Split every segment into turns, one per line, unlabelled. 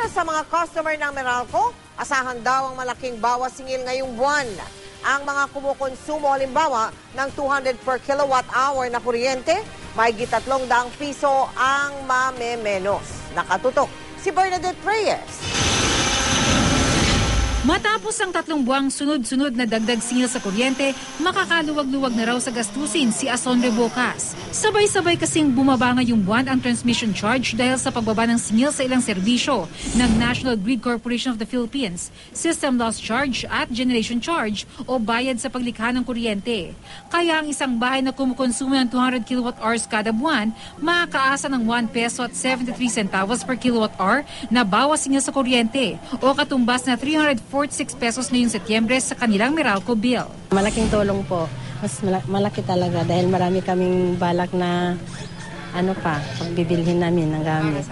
Para sa mga customer ng Meralco, asahan daw ang malaking bawas singil ngayong buwan. Ang mga kumukonsumo halimbawa ng 200 per kilowatt hour na kuryente, may gitatlong daang piso ang mamemenos. Nakatutok si Bernadette Reyes.
Matapos ang tatlong buwang sunod-sunod na dagdag singil sa kuryente, makakaluwag-luwag na raw sa gastusin si Ason Rebocas. Sabay-sabay kasing bumaba ngayong buwan ang transmission charge dahil sa pagbaba ng singil sa ilang serbisyo ng National Grid Corporation of the Philippines, system loss charge at generation charge o bayad sa paglikha ng kuryente. Kaya ang isang bahay na kumukonsumo ng 200 kilowatt hours kada buwan, makakaasa ng 1 peso at 73 centavos per kilowatt hour na bawas singil sa kuryente o katumbas na 346 pesos ngayong Setyembre sa kanilang Meralco bill.
Malaking tulong po. Mas mala- malaki talaga dahil marami kaming balak na ano pa, pagbibilhin namin ng gamit.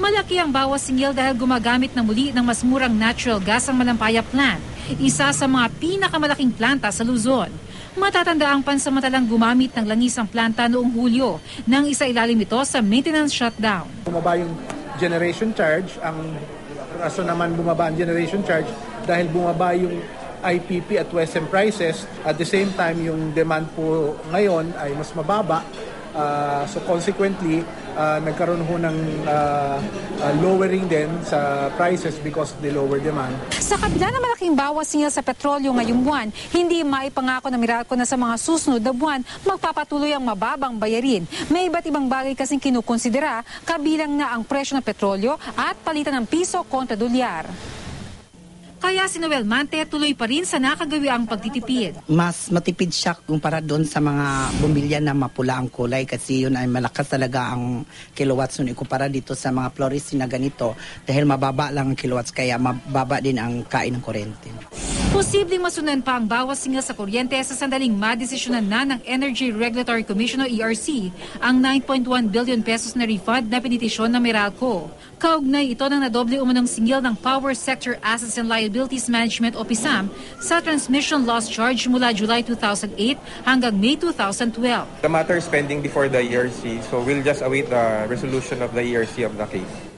Malaki ang bawas singil dahil gumagamit na muli ng mas murang natural gas ang Malampaya plant, isa sa mga pinakamalaking planta sa Luzon. Matatanda ang pansamantalang gumamit ng langis ang planta noong Hulyo nang isa ilalim ito sa maintenance shutdown.
bumaba yung generation charge. Ang rason naman bumaba ang generation charge dahil bumaba yung IPP at WSM prices. At the same time, yung demand po ngayon ay mas mababa. Ah, so consequently, ah, nagkaroon ho ng ah, ah, lowering din sa prices because the lower demand.
Sa kabila ng malaking bawas singil sa petrolyo ngayong buwan, hindi maipangako ng Meralco na sa mga susunod na buwan magpapatuloy ang mababang bayarin. May iba't ibang bagay kasing kinukonsidera, kabilang na ang presyo ng petrolyo at palitan ng piso kontra dolyar. Kaya si Noel Mante tuloy pa rin sa nakagawi ang pagtitipid.
mas matipid siya kumpara doon sa mga bumilya na mapula ang kulay kasi yun ay malakas talaga ang kilowatts nun ikumpara dito sa mga fluorescent na ganito dahil mababa lang ang kilowatts kaya mababa din ang kain ng kuryente.
Posibleng masunan pa ang bawas singil sa kuryente sa sandaling madesisyonan na ng Energy Regulatory Commission o ERC ang 9.1 billion pesos na refund na pinitisyon ng Meralco. Kaugnay ito ng nadoble umunong singil ng Power Sector Assets and Liabilities Management o PISAM sa transmission loss charge mula July 2008 hanggang May 2012.
The matter is pending before the ERC, so we'll just await the resolution of the ERC of the case.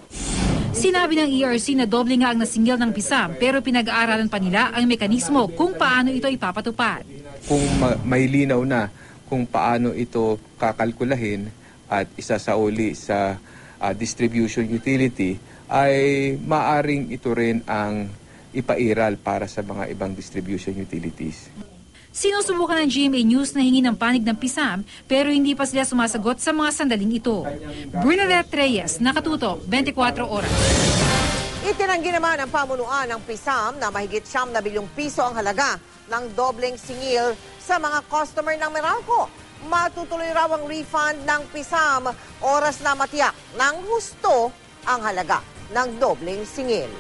Sinabi ng ERC na doble nga ang nasingil ng PISAM pero pinag-aaralan pa nila ang mekanismo kung paano ito ipapatupad.
Kung ma- may linaw na kung paano ito kakalkulahin at isasauli sa ah, distribution utility, ay maaring ito rin ang ipairal para sa mga ibang distribution utilities.
Sinusubukan ng GMA News na hingi ng panig ng PISAM pero hindi pa sila sumasagot sa mga sandaling ito. Bernadette Reyes, Nakatutok, 24 Oras.
Itinanggi naman ng pamunuan ng PISAM na mahigit siyam na bilyong piso ang halaga ng dobleng singil sa mga customer ng Meralco. Matutuloy raw ang refund ng PISAM oras na matiyak ng husto ang halaga ng dobleng singil.